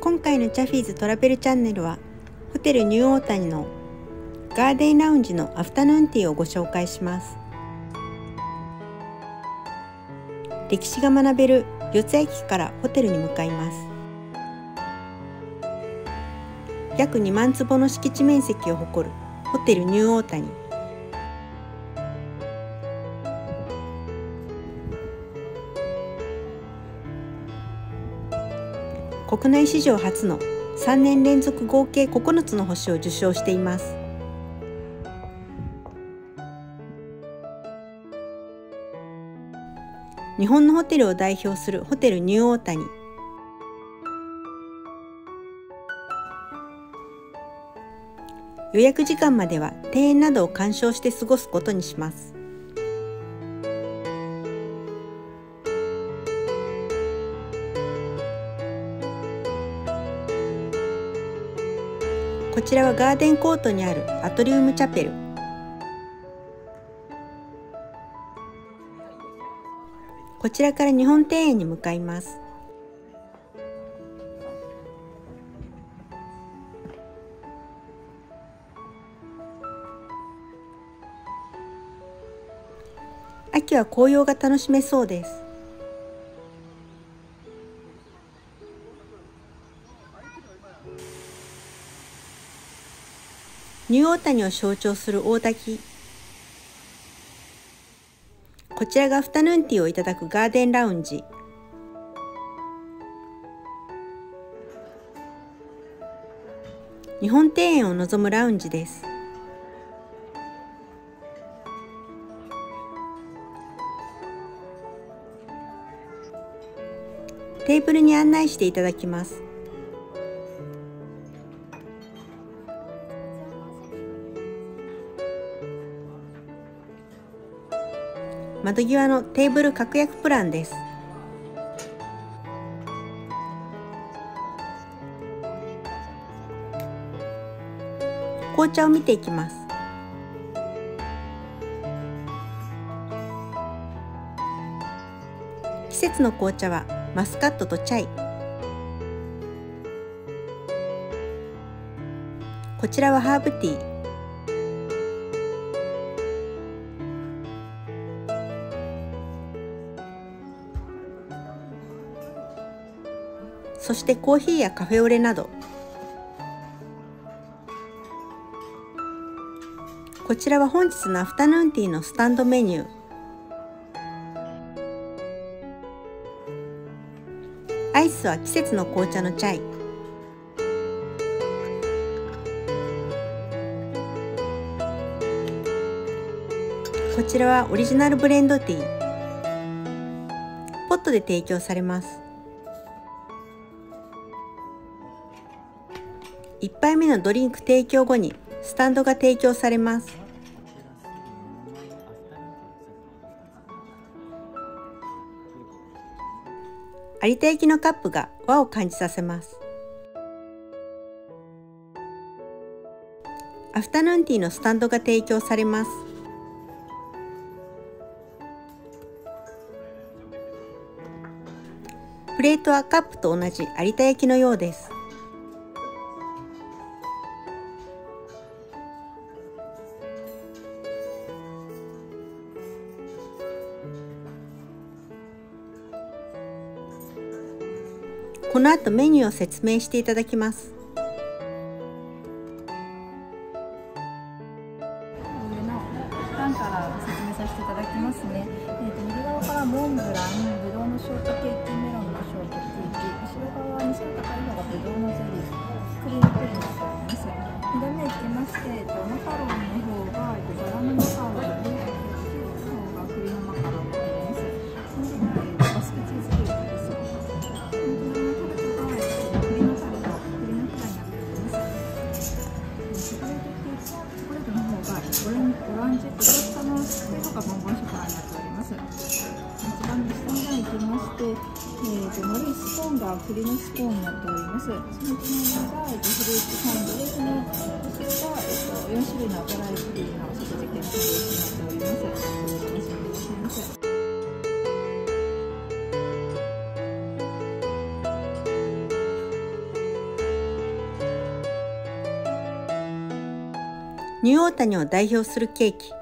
今回のチャフィーズトラベルチャンネルはホテルニューオータニのガーデンラウンジのアフタヌーンティーをご紹介します。歴史が学べる四ツ谷駅からホテルに向かいます。約2万坪の敷地面積を誇るホテルニューオータニ。国内史上初の3年連続合計9つの星を受賞しています。日本のホテルを代表するホテルニューオータニ。予約時間までは庭園などを鑑賞して過ごすことにします。ちらはガーデンコートにあるアトリウムチャペル。こちらから日本庭園に向かいます。秋は紅葉が楽しめそうです。ニューオータニを象徴する大滝。こちらがアフタヌーンティーをいただくガーデンラウンジ。日本庭園を望むラウンジです。テーブルに案内していただきます。窓際のテーブル確約プランです。紅茶を見ていきます。季節の紅茶はマスカットとチャイ。こちらはハーブティー。そしてコーヒーやカフェオレなど。こちらは本日のアフタヌーンティーのスタンドメニュー。アイスは季節の紅茶のチャイ。こちらはオリジナルブレンドティー。ポットで提供されます。1杯目のドリンク提供後にスタンドが提供されます。有田焼のカップが和を感じさせます。アフタヌーンティーのスタンドが提供されます。プレートはカップと同じ有田焼のようです。この後メニューを説明していただきます。から説明させていただきますね。えーと、右側からモンブラン、ぶどうのショートケーキ、メロンのショートケーキ、後ろ側に背の高いのがぶどうのゼリー、クリームプリンになっております。2段目いきまして、えーと、マカロンの方が、えーと、バラのマカロンで、の方が栗のマカロンになります。スコーンになっております。その隣が、えっと、フルーツサンドで、その下が、えっと、4種類のドライフリーの食事券フルーツになっております。楽しみにしてます。ニューオータニを代表するケーキ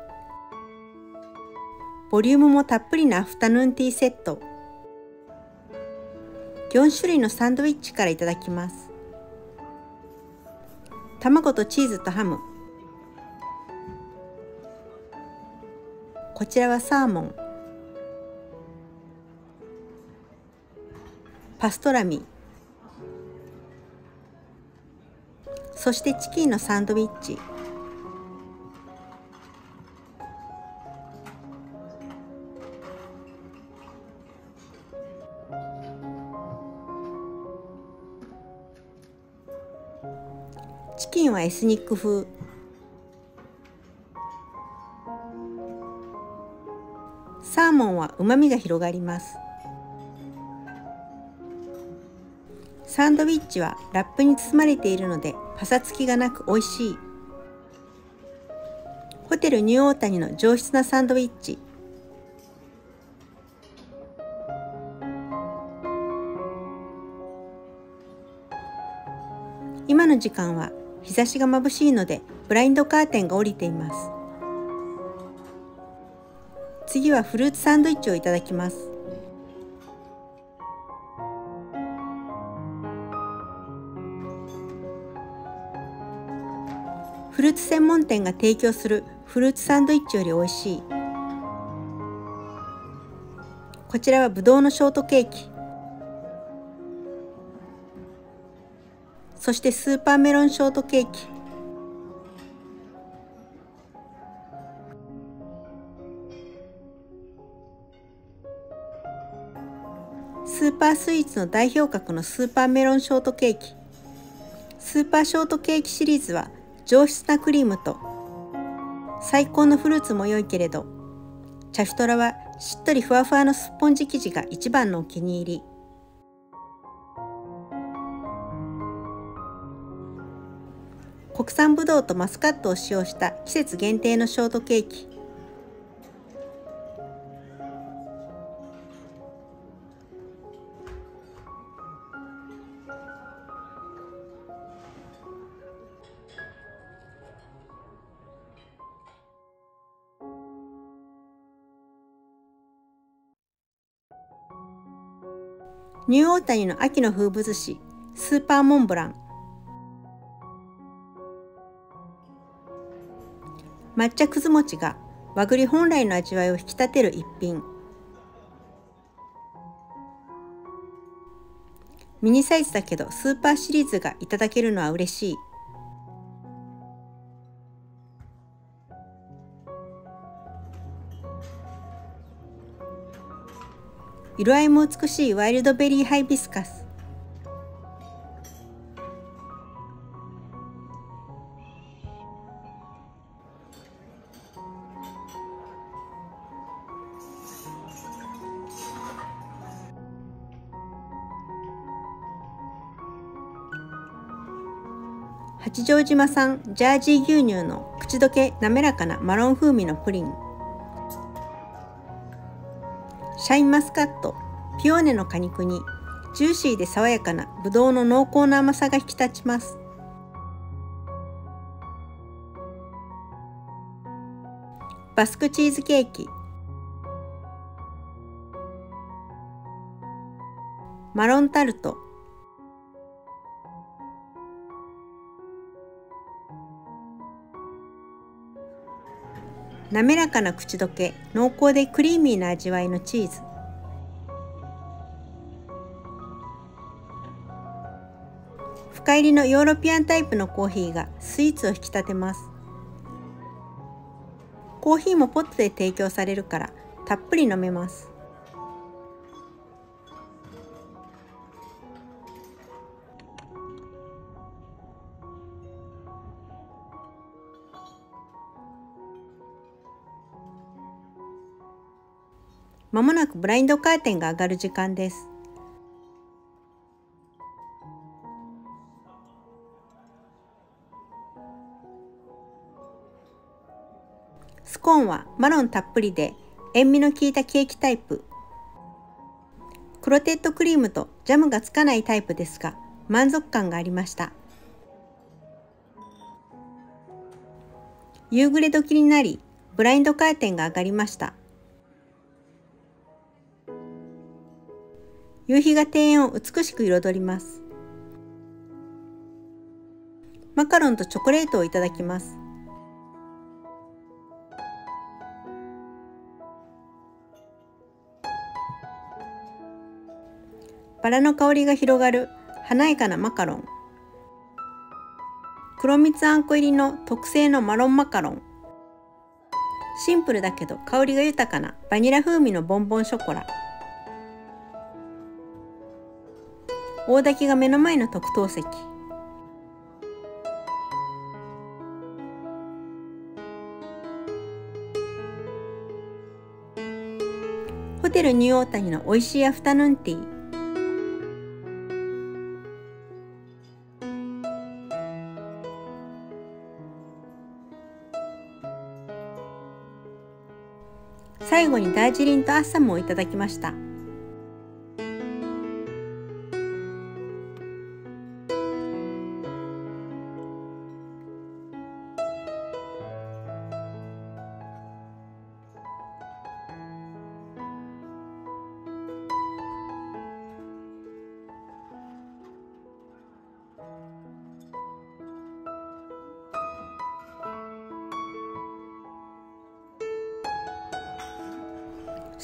ボリュームもたっぷりなアフタヌーンティーセット4種類のサンドイッチからいただきます。卵とチーズとハム。こちらはサーモン。パストラミ。そしてチキンのサンドイッチ。チキンはエスニック風。サーモンは旨味が広がります。サンドイッチはラップに包まれているのでパサつきがなく美味しい。ホテルニューオータニの上質なサンドイッチ。今の時間は日差しが眩しいのでブラインドカーテンが降りています。次はフルーツサンドイッチをいただきます。フルーツ専門店が提供するフルーツサンドイッチより美味しい。こちらはぶどうのショートケーキ。そしてスーパーメロンショートケーキ。スーパースイーツの代表格のスーパーメロンショートケーキ。スーパーショートケーキシリーズは上質なクリームと最高のフルーツも良いけれどチャフトラはしっとりふわふわのスポンジ生地が一番のお気に入り。国産ぶどうとマスカットを使用した季節限定のショートケーキ。ニューオータニの秋の風物詩スーパーモンブラン。抹茶くず餅が和栗本来の味わいを引き立てる一品。ミニサイズだけどスーパーシリーズがいただけるのは嬉しい。色合いも美しいワイルドベリーハイビスカス。八丈島産ジャージー牛乳の口どけ滑らかなマロン風味のプリン。シャインマスカットピオーネの果肉にジューシーで爽やかなブドウの濃厚な甘さが引き立ちます。バスクチーズケーキ。マロンタルト。滑らかな口どけ濃厚でクリーミーな味わいのチーズ。深入りのヨーロピアンタイプのコーヒーがスイーツを引き立てます。コーヒーもポットで提供されるからたっぷり飲めます。まもなくブラインドカーテンが上がる時間です。スコーンはマロンたっぷりで塩味の効いたケーキタイプ。クロテッドクリームとジャムがつかないタイプですが満足感がありました。夕暮れ時になりブラインドカーテンが上がりました夕日が庭園を美しく彩ります。マカロンとチョコレートをいただきます。バラの香りが広がる華やかなマカロン。黒蜜あんこ入りの特製のマロンマカロン。シンプルだけど香りが豊かなバニラ風味のボンボンショコラ。大滝が目の前の特等席。ホテルニューオータニの美味しいアフタヌーンティー。最後にダージリンとアッサムをいただきました。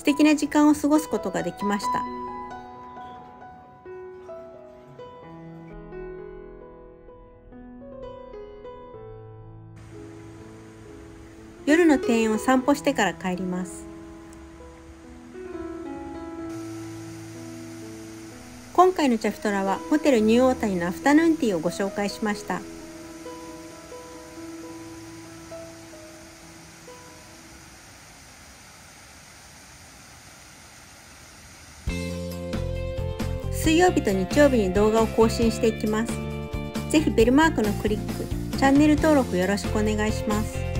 素敵な時間を過ごすことができました夜の庭園を散歩してから帰ります今回のチャフトラはホテルニューオータニのアフタヌーンティーをご紹介しました。水曜日と日曜日に動画を更新していきます。ぜひベルマークのクリック、チャンネル登録よろしくお願いします。